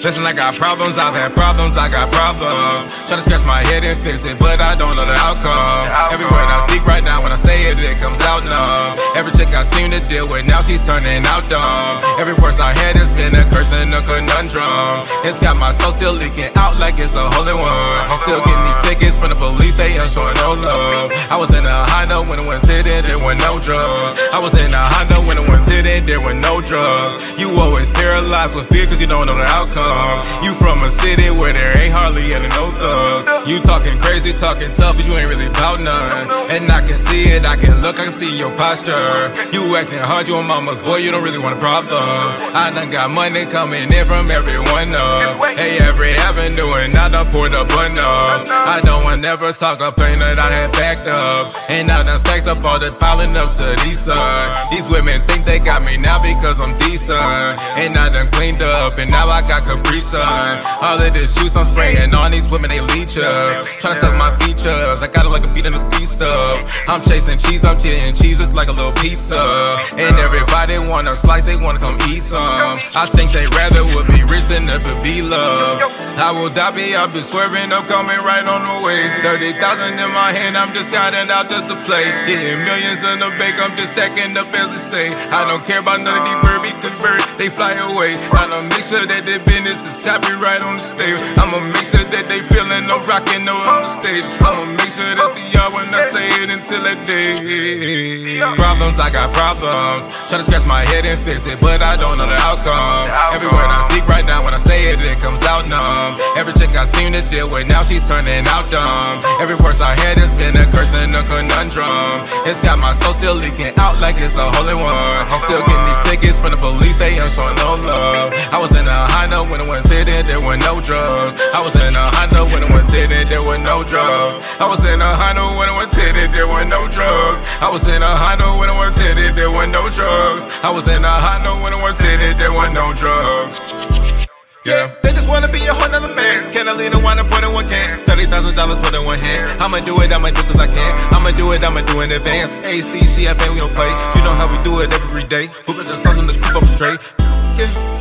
Listen, I got problems, I've had problems, I got problems. Try to scratch my head and fix it, but I don't know the outcome. Every word I speak right now, when I say it, it comes out numb. Every chick I seem to deal with, now she's turning out dumb. Every verse I had has been a curse and a conundrum. It's got my soul still leaking out like it's a holy one. Still getting these tickets from the police, they ain't showing no love. I was in a Honda when it went to it, there were no drugs. I was in a Honda when it went to it, there were no drugs. You always paralyzed with fear cause you don't know the outcome. You from a city where there ain't hardly any no thugs. You talking crazy, talking tough, but you ain't really about none. And I can see it, I can look, I can see your posture. You acting hard, you a mama's boy, you don't really want a problem. I done got money coming in from everyone up. Hey, every avenue, and I done poured a bun up. I don't wanna never talk a pain that I had backed up. And I done stacked up all the piling up to these sun. These women think they got me now because I'm decent. And I done cleaned up, and now I got Capri Sun. All of this juice I'm spraying on these women, they leech up. Tryna suck my features, I got it like a beat in the pizza. I'm chasing cheese, I'm chitting cheese just like a little pizza. And everybody wanna slice, they wanna come eat some. I think they rather would be rich than ever be loved. I will die, be, I've been swerving up, coming right on the way. 30,000 in my hand, I'm just guiding out just to play. Getting millions in the bank, I'm just stacking up as they say. I don't care about none of these birds, because birds, they fly away. I'ma make sure that their business is tapping right on the stage. I'ma make sure that they feeling I'm rocking on the stage. I'ma make sure that's the yard when I say it until that day. Problems, I got problems. Try to scratch my head and fix it, but I don't know the outcome. Every word I speak right now, when I say it, it comes out numb. Every chick I seem to deal with, now she's turning out dumb. Every verse I had has been a curse and a conundrum. It's got my soul still leaking out like it's a holy one. Still getting these tickets from the police, they ain't showing no love. I was in a When it went sitting, there were no drugs. I was in a Honda when it went sitting, there were no drugs. I was in a Honda when it went sitting, there were no drugs. I was in a Honda when it went sitting, there were no drugs. I was in a Honda when it went sitting, there were no drugs. Yeah. They just wanna be a whole nother man. Can I lean and put in one can? Thirty thousand dollars put in one hand. I'ma do it, I'ma do cause I can. I'ma do it, I'ma do in advance. AC, CFA, we don't play. You know how we do it every day. Who got the sauce on the keep up straight? Yeah.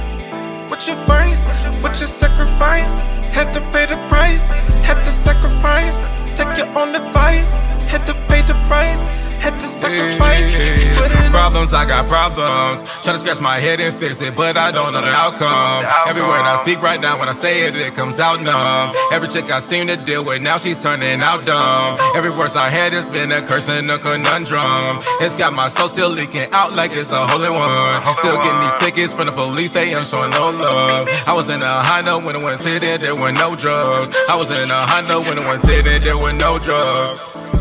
What's your face? What's your sacrifice? Had to pay the price. Had to sacrifice. Take your own advice. Had to pay the price. Had to sacrifice. Problems, I got problems. Try to scratch my head and fix it, but I don't know the outcome. Every word I speak right now, when I say it, it comes out numb. Every chick I seem to deal with, now she's turning out dumb. Every verse I had has been a curse and a conundrum. It's got my soul still leaking out like it's a holy one. Still getting these tickets from the police, they ain't showing no love. I was in a Honda when it went sitting, there were no drugs. I was in a Honda when it went sitting, there were no drugs.